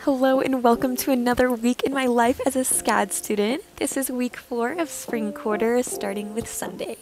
Hello and welcome to another week in my life as a SCAD student. This is week four of spring quarter, starting with Sunday.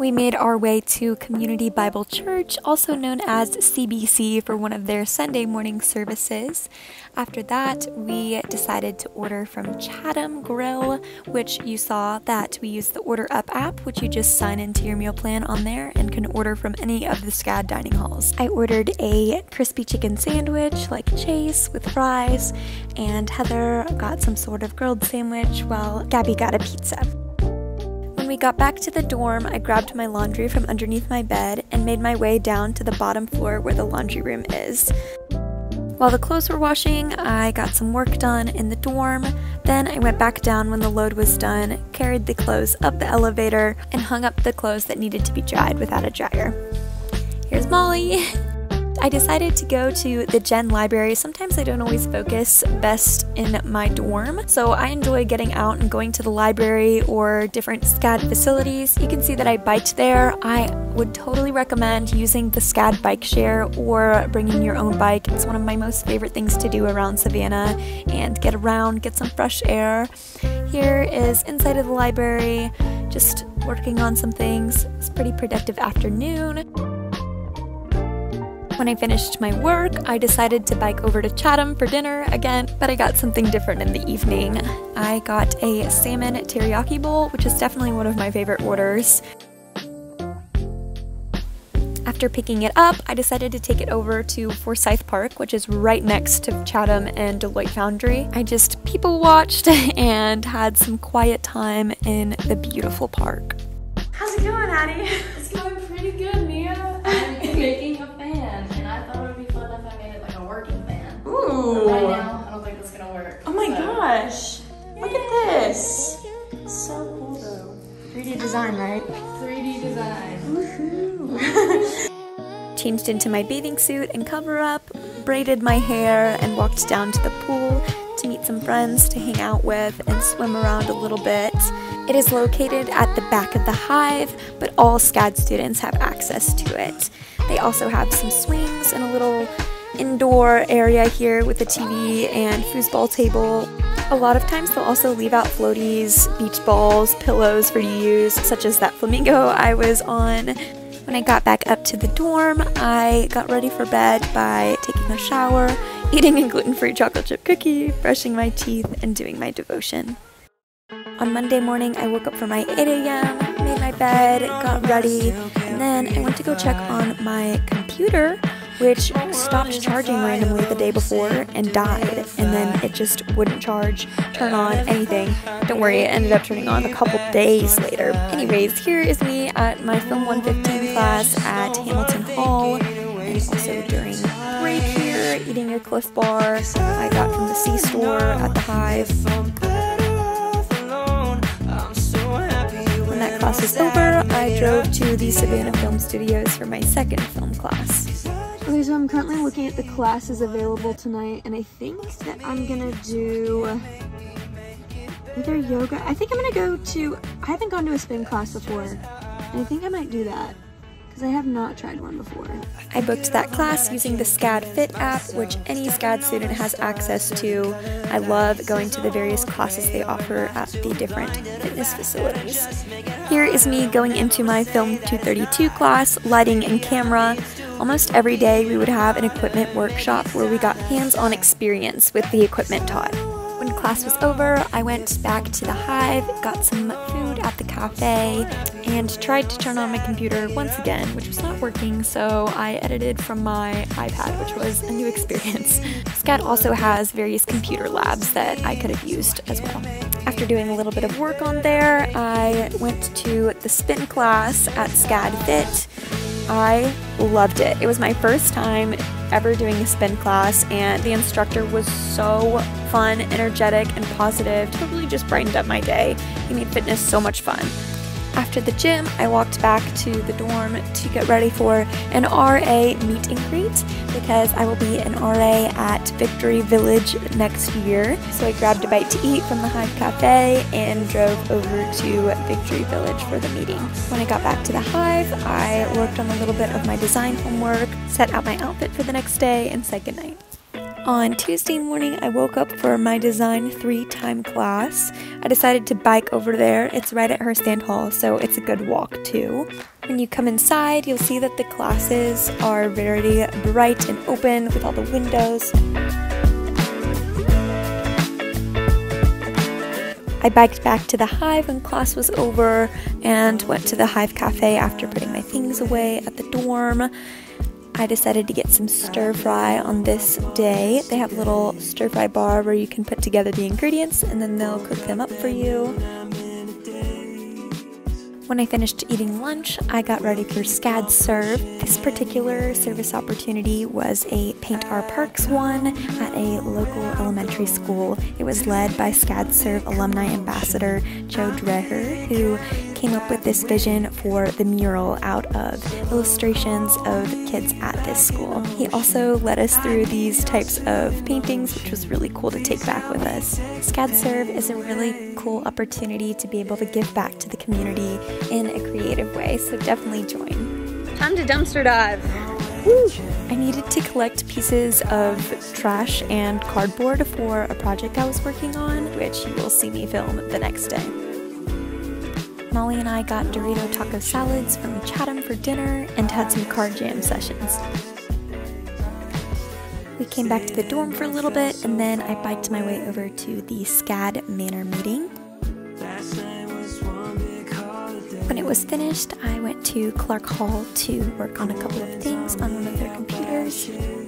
We made our way to Community Bible Church, also known as CBC, for one of their Sunday morning services. After that, we decided to order from Chatham Grill, which you saw that we use the Order Up app, which you just sign into your meal plan on there and can order from any of the SCAD dining halls. I ordered a crispy chicken sandwich like Chase with fries, and Heather got some sort of grilled sandwich while Gabby got a pizza we got back to the dorm, I grabbed my laundry from underneath my bed and made my way down to the bottom floor where the laundry room is. While the clothes were washing, I got some work done in the dorm. Then I went back down when the load was done, carried the clothes up the elevator, and hung up the clothes that needed to be dried without a dryer. Here's Molly. I decided to go to the Jen Library. Sometimes I don't always focus best in my dorm, so I enjoy getting out and going to the library or different SCAD facilities. You can see that I biked there. I would totally recommend using the SCAD bike share or bringing your own bike. It's one of my most favorite things to do around Savannah and get around, get some fresh air. Here is inside of the library, just working on some things. It's pretty productive afternoon. When I finished my work, I decided to bike over to Chatham for dinner again, but I got something different in the evening. I got a salmon teriyaki bowl, which is definitely one of my favorite orders. After picking it up, I decided to take it over to Forsyth Park, which is right next to Chatham and Deloitte Foundry. I just people watched and had some quiet time in the beautiful park. How's it going, Addie? It's going pretty good, Mia. I'm making a Ooh. Right now, I don't think it's gonna work. Oh my so. gosh. Look at this. So cool though. 3D design, right? 3D design. Woohoo. Changed into my bathing suit and cover up, braided my hair, and walked down to the pool to meet some friends to hang out with and swim around a little bit. It is located at the back of the hive, but all SCAD students have access to it. They also have some swings and a little indoor area here with a TV and foosball table. A lot of times they'll also leave out floaties, beach balls, pillows for you to use, such as that flamingo I was on. When I got back up to the dorm, I got ready for bed by taking a shower, eating a gluten-free chocolate chip cookie, brushing my teeth, and doing my devotion. On Monday morning, I woke up for my 8 a.m., made my bed, got ready, and then I went to go check on my computer which stopped charging randomly the day before and died. And then it just wouldn't charge, turn on, anything. Don't worry, it ended up turning on a couple days later. Anyways, here is me at my Film 115 class at Hamilton Hall, and also during break here, eating a Clif Bar I got from the C store at the Hive. When that class was over, I drove to the Savannah Film Studios for my second film class. Okay, so I'm currently looking at the classes available tonight, and I think that I'm gonna do either yoga. I think I'm gonna go to, I haven't gone to a spin class before, and I think I might do that because I have not tried one before. I booked that class using the SCAD Fit app, which any SCAD student has access to. I love going to the various classes they offer at the different fitness facilities. Here is me going into my Film 232 class, lighting and camera. Almost every day we would have an equipment workshop where we got hands-on experience with the equipment taught. When class was over, I went back to the hive, got some food at the cafe, and tried to turn on my computer once again, which was not working, so I edited from my iPad, which was a new experience. SCAD also has various computer labs that I could have used as well. After doing a little bit of work on there, I went to the spin class at SCAD Fit I loved it. It was my first time ever doing a spin class, and the instructor was so fun, energetic, and positive. Totally just brightened up my day. He made fitness so much fun. After the gym, I walked back to the dorm to get ready for an RA meet and greet because I will be an RA at Victory Village next year. So I grabbed a bite to eat from the Hive Cafe and drove over to Victory Village for the meeting. When I got back to the Hive, I worked on a little bit of my design homework, set out my outfit for the next day, and said goodnight. On Tuesday morning, I woke up for my design three time class. I decided to bike over there. It's right at Stand Hall, so it's a good walk too. When you come inside, you'll see that the classes are very bright and open with all the windows. I biked back to the Hive when class was over and went to the Hive Cafe after putting my things away at the dorm. I decided to get some stir fry on this day. They have a little stir fry bar where you can put together the ingredients and then they'll cook them up for you. When I finished eating lunch, I got ready for SCAD Serve. This particular service opportunity was a Paint Our Parks one at a local elementary school. It was led by SCAD Serve alumni ambassador Joe Dreher, who came up with this vision for the mural out of illustrations of kids at this school. He also led us through these types of paintings, which was really cool to take back with us. SCAD Serve is a really cool opportunity to be able to give back to the community in a creative way, so definitely join. Time to dumpster dive. Woo. I needed to collect pieces of trash and cardboard for a project I was working on, which you will see me film the next day. Molly and I got Dorito taco salads from Chatham for dinner and had some card jam sessions. We came back to the dorm for a little bit and then I biked my way over to the SCAD Manor meeting. When it was finished, I went to Clark Hall to work on a couple of things on one of their computers.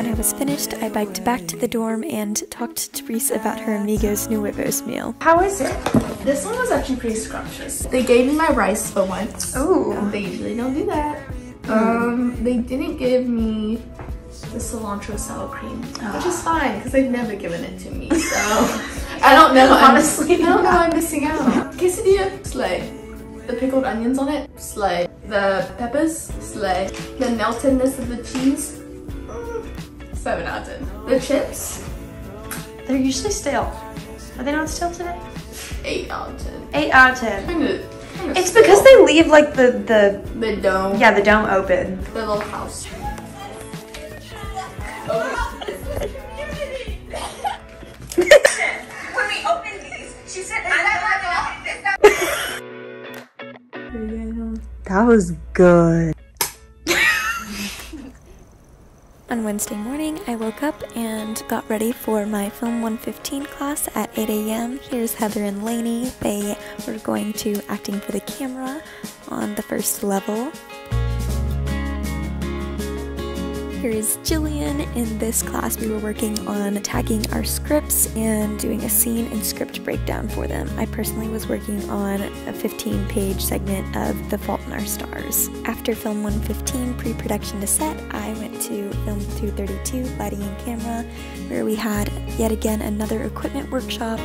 When I was finished, I biked back to the dorm and talked to Therese about her Amigos New Nuevos meal. How is it? This one was actually pretty scrumptious. They gave me my rice for once. Ooh. They usually don't do that. Mm. Um, they didn't give me the cilantro sour cream, oh. which is fine because they've never given it to me. So I don't know. Honestly, I don't know. I'm missing out. Quesadilla, slay. The pickled onions on it, slay. The peppers, slay. The meltedness of the cheese, 7 out of 10. The chips? They're usually stale. Are they not stale today? 8 out of 10. 8 out of 10. Kinda, kinda it's stale. because they leave like the, the... The dome. Yeah, the dome open. The little house. That was good. On Wednesday morning, I woke up and got ready for my Film 115 class at 8 a.m. Here's Heather and Lainey. They were going to acting for the camera on the first level. Here is Jillian. In this class, we were working on tagging our scripts and doing a scene and script breakdown for them. I personally was working on a 15 page segment of The Fault in Our Stars. After Film 115 pre production to set, I went to Film 232 Lighting and Camera, where we had yet again another equipment workshop.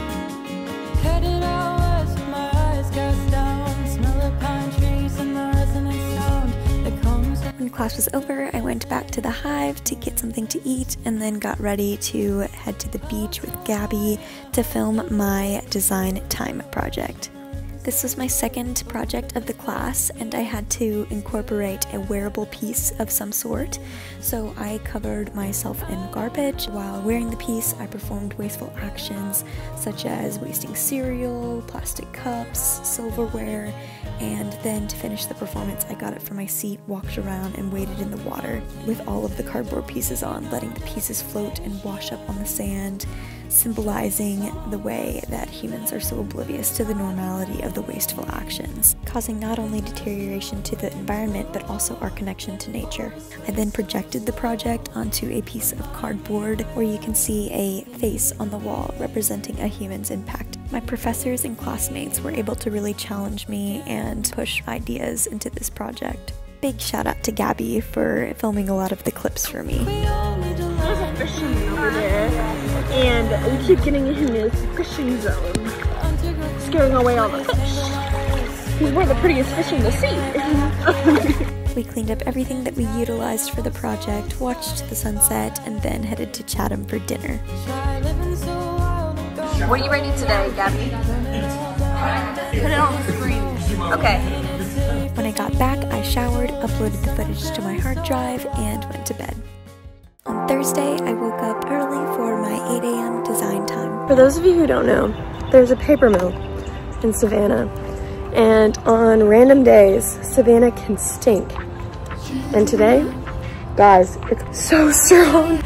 When class was over, I went back to the hive to get something to eat and then got ready to head to the beach with Gabby to film my design time project. This was my second project of the class, and I had to incorporate a wearable piece of some sort. So I covered myself in garbage. While wearing the piece, I performed wasteful actions such as wasting cereal, plastic cups, silverware, and then to finish the performance, I got up from my seat, walked around, and waded in the water with all of the cardboard pieces on, letting the pieces float and wash up on the sand symbolizing the way that humans are so oblivious to the normality of the wasteful actions, causing not only deterioration to the environment but also our connection to nature. I then projected the project onto a piece of cardboard where you can see a face on the wall representing a human's impact. My professors and classmates were able to really challenge me and push ideas into this project. Big shout out to Gabby for filming a lot of the clips for me. There's a over there. and we keep getting in his fishing zone, scaring away all the fish. He's one of the prettiest fish in the sea. We cleaned up everything that we utilized for the project, watched the sunset, and then headed to Chatham for dinner. What are you writing today, Gabby? Put it on the screen. Okay. When I got back, I showered, uploaded the footage to my hard drive, and went to bed. On Thursday, I woke up early for my 8 a.m. design time. For those of you who don't know, there's a paper mill in Savannah. And on random days, Savannah can stink. And today, guys, it's so strong.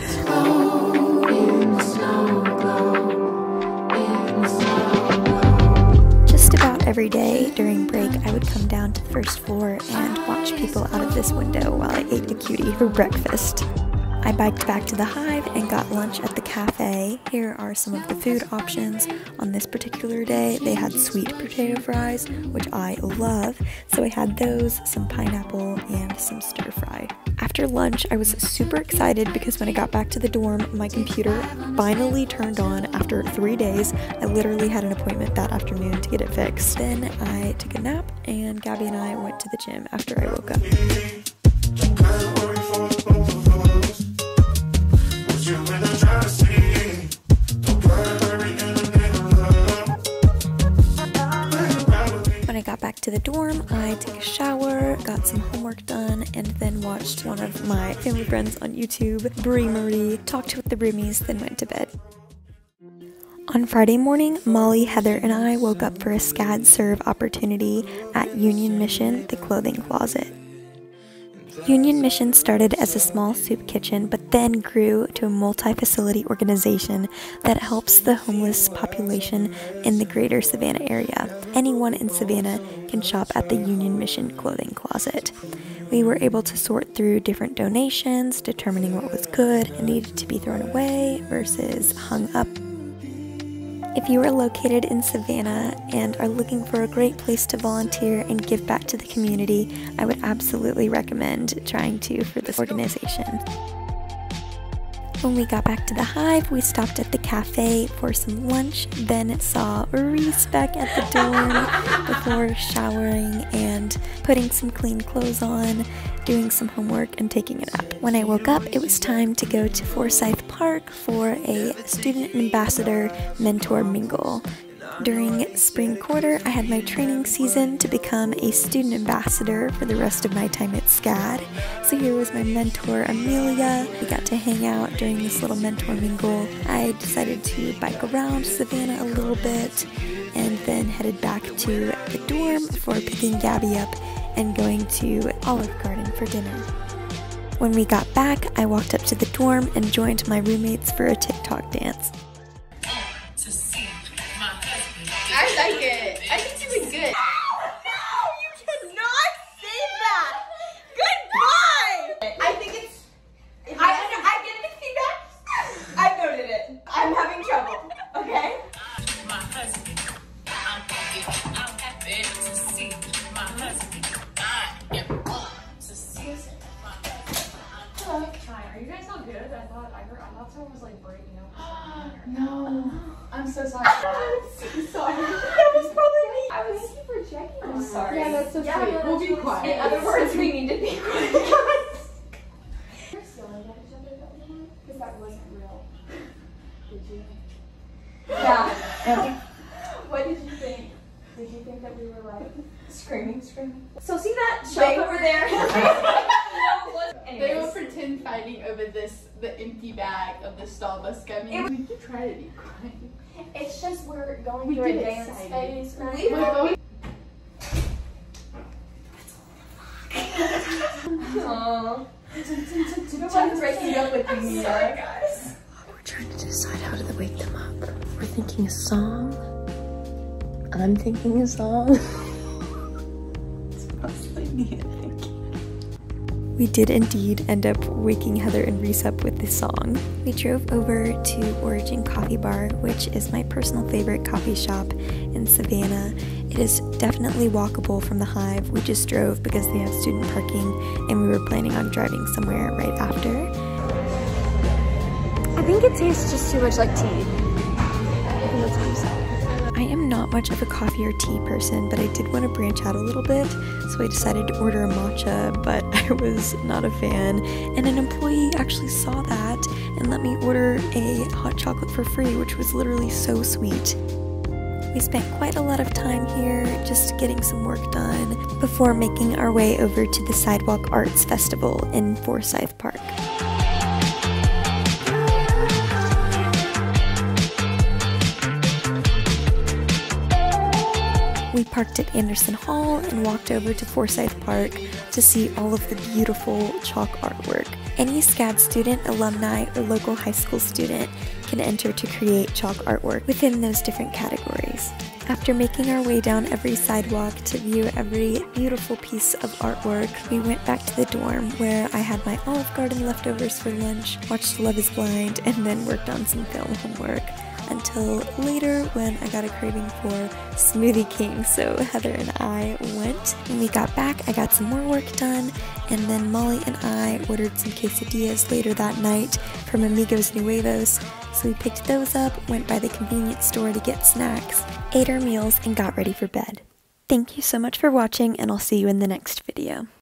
Every day during break, I would come down to the first floor and watch people out of this window while I ate a cutie for breakfast. I biked back to the hive and got lunch at the cafe. Here are some of the food options. On this particular day, they had sweet potato fries, which I love, so I had those, some pineapple, and some stir fry. After lunch, I was super excited because when I got back to the dorm, my computer finally turned on after three days. I literally had an appointment that afternoon to get it fixed. Then I took a nap, and Gabby and I went to the gym after I woke up. The dorm, I took a shower, got some homework done, and then watched one of my family friends on YouTube, Brie Marie, talked with the Broomies, then went to bed. On Friday morning, Molly, Heather, and I woke up for a SCAD serve opportunity at Union Mission, the clothing closet. Union Mission started as a small soup kitchen, but then grew to a multi facility organization that helps the homeless population in the greater Savannah area. Anyone in Savannah can shop at the Union Mission clothing closet. We were able to sort through different donations, determining what was good and needed to be thrown away versus hung up if you are located in Savannah and are looking for a great place to volunteer and give back to the community, I would absolutely recommend trying to for this organization. When we got back to the hive, we stopped at the cafe for some lunch, then saw Reese back at the dorm before showering and putting some clean clothes on, doing some homework, and taking a nap. When I woke up, it was time to go to Forsyth Park for a student ambassador mentor mingle. During spring quarter, I had my training season to become a student ambassador for the rest of my time at SCAD. So here was my mentor, Amelia. We got to hang out during this little mentor mingle. I decided to bike around Savannah a little bit and then headed back to the dorm for picking Gabby up and going to Olive Garden for dinner. When we got back, I walked up to the dorm and joined my roommates for a TikTok dance. Be quiet. In other words, we need to be quiet. You're still at each other that moment? Because that wasn't real. Did you? yeah. What did you think? Did you think that we were like Screaming, screaming. So see that shelf over there? They will pretend fighting over this, the empty bag of the Starbucks gummy. It we could try to be quiet. It's just we're going We through a dance excited. phase right We We're now. going. Aww. Nobody's breaking up with me. Sorry, guys. We're trying to decide how to wake them up. We're thinking a song. I'm thinking a song. We did indeed end up waking Heather and Reese up with this song. We drove over to Origin Coffee Bar, which is my personal favorite coffee shop in Savannah. It is definitely walkable from the Hive. We just drove because they have student parking and we were planning on driving somewhere right after. I think it tastes just too much like tea. I think that's what I'm. I am not much of a coffee or tea person, but I did want to branch out a little bit, so I decided to order a matcha, but I was not a fan. And an employee actually saw that and let me order a hot chocolate for free, which was literally so sweet. We spent quite a lot of time here just getting some work done before making our way over to the Sidewalk Arts Festival in Forsyth Park. We parked at Anderson Hall and walked over to Forsyth Park to see all of the beautiful chalk artwork. Any SCAD student, alumni, or local high school student can enter to create chalk artwork within those different categories. After making our way down every sidewalk to view every beautiful piece of artwork, we went back to the dorm where I had my Olive Garden leftovers for lunch, watched Love is Blind, and then worked on some film homework until later when I got a craving for Smoothie King. So Heather and I went. When we got back, I got some more work done, and then Molly and I ordered some quesadillas later that night from Amigos Nuevos. So we picked those up, went by the convenience store to get snacks, ate our meals, and got ready for bed. Thank you so much for watching, and I'll see you in the next video.